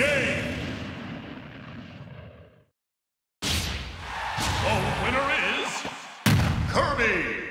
Game! The winner is Kirby!